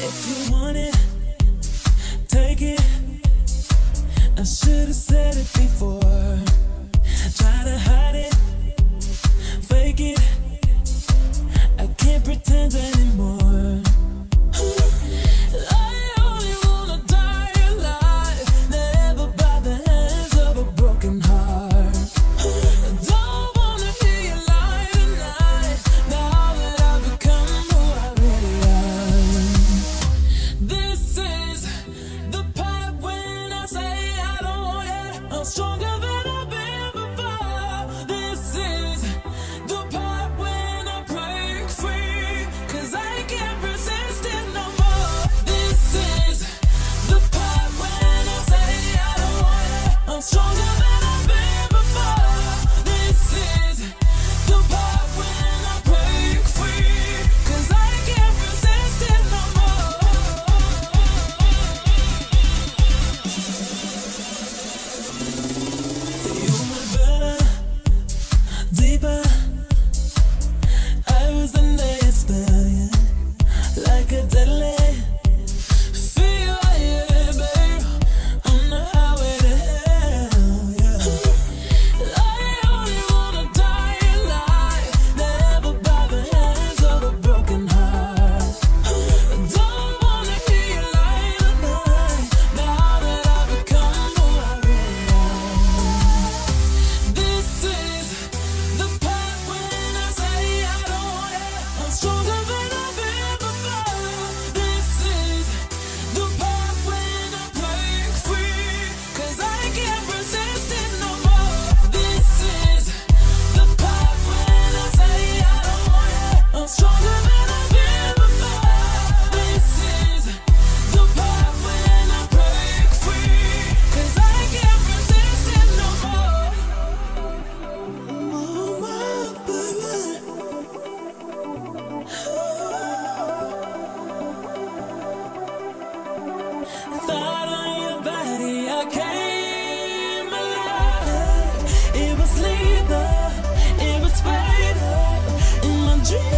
If you want it, take it. I should have said it before. leader, in my in my dream.